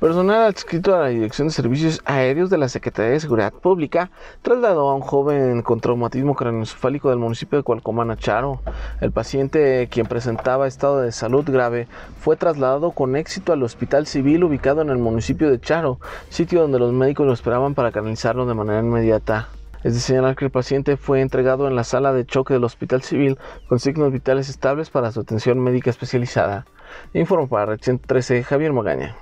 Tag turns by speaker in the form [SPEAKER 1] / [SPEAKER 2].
[SPEAKER 1] Personal adscrito a la Dirección de Servicios Aéreos de la Secretaría de Seguridad Pública trasladó a un joven con traumatismo craneoencefálico del municipio de Cualcomán Charo. El paciente, quien presentaba estado de salud grave, fue trasladado con éxito al Hospital Civil ubicado en el municipio de Charo, sitio donde los médicos lo esperaban para canalizarlo de manera inmediata. Es de señalar que el paciente fue entregado en la sala de choque del Hospital Civil con signos vitales estables para su atención médica especializada. Informo para Red 113 Javier Magaña.